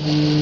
Mm-hmm.